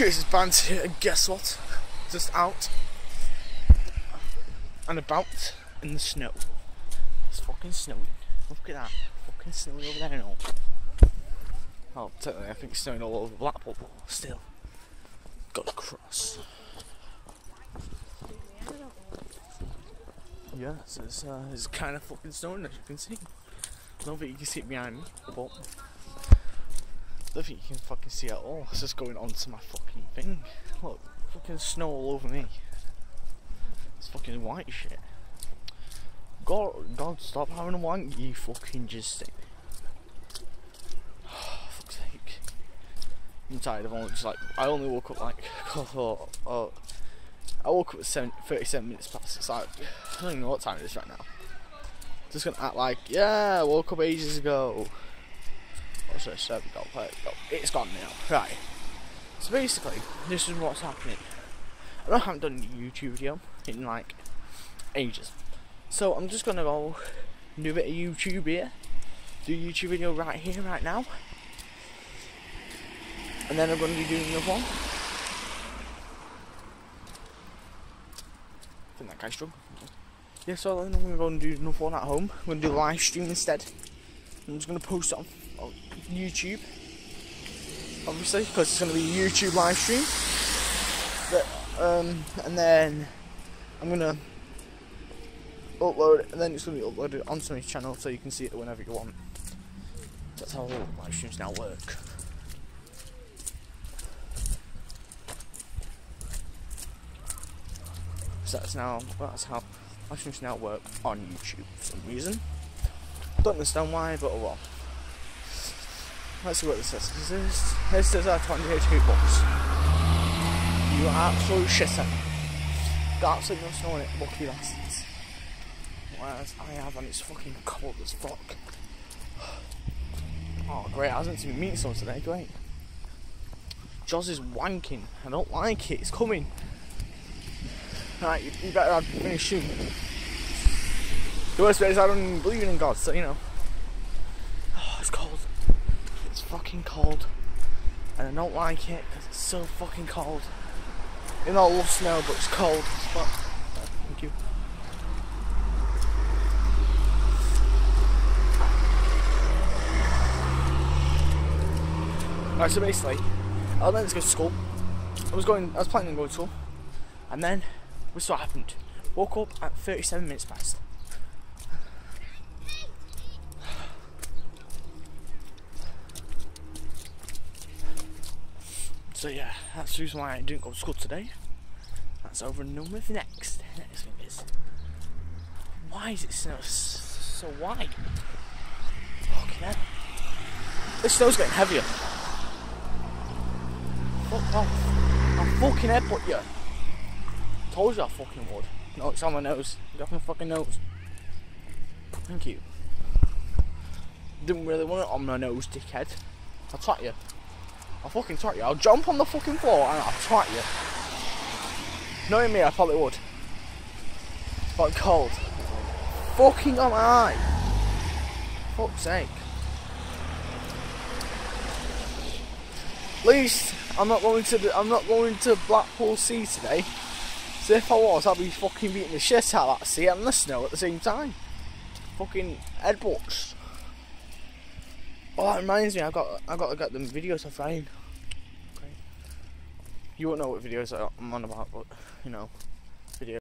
Cheers, Banta here, and guess what? Just out and about in the snow. It's fucking snowing. Look at that. Fucking snowing over there and all. Oh, technically, I think it's snowing all over Blackpool, but still. Got to cross. Yeah, so it's, uh, it's kind of fucking snowing as you can see. I don't think you can see it behind me, but don't think you can fucking see at all. It's just going onto my fucking thing. Look, fucking snow all over me. It's fucking white shit. God, God, stop having a wank, you fucking just. fuck's sake. I'm tired of only just like. I only woke up like. Oh, oh, I woke up at seven, 37 minutes past. It's like. I don't even know what time it is right now. Just gonna act like, yeah, I woke up ages ago. What's this? There we go. It's gone now. Right. So basically, this is what's happening. I haven't done a YouTube video in like ages. So I'm just gonna go do a bit of YouTube here. Do a YouTube video right here, right now. And then I'm gonna be doing another one. I think that guy's drunk. Yeah, so then I'm gonna go and do another one at home. I'm gonna do a live stream instead. I'm just gonna post it on YouTube. Obviously, because it's gonna be a YouTube live stream. But um, and then I'm gonna upload it, and then it's gonna be uploaded onto my channel so you can see it whenever you want. That's how all live streams now work. So that's now that's how live streams now work on YouTube for some reason. Don't understand why, but oh well. Let's see what this says. This is this is a 28 bucks. You absolute shitter. Got absolutely no snow in it, lucky bastards. Whereas I have and it's fucking cold as fuck. Oh great, I was meant to meeting someone today, great. Joz is wanking. I don't like it, it's coming. Right, you, better have finished soon. The worst bit is I don't believe in God, so you know. Oh, it's cold. It's fucking cold. And I don't like it because it's so fucking cold. You know, love snow, but it's cold as fuck. Thank you. Right, so basically, I was meant to go to school. I was going, I was planning on going to school, and then this what happened. Woke up at 37 minutes past. So yeah, that's the reason why I didn't go to school today. That's over and done with. Next, next thing is, why is it so so white? Fucking hell. This snow's getting heavier. Fuck off. I'm fucking headbutt you. Told you I fucking would. No, it's on my nose. Get off my fucking nose. Thank you. Didn't really want it on my nose, dickhead. I'll twat you. I'll fucking twat you. I'll jump on the fucking floor and I'll twat you. Knowing me, I probably would. But cold. Fucking am I? Fuck's sake. At least I'm not going to the, I'm not going to Blackpool Sea today. So if I was, I'd be fucking beating the shit out of that sea and the snow at the same time. Fucking headbutts. Oh, that reminds me, I got I got to get them videos of Ryan. You won't know what videos I'm on about, but you know.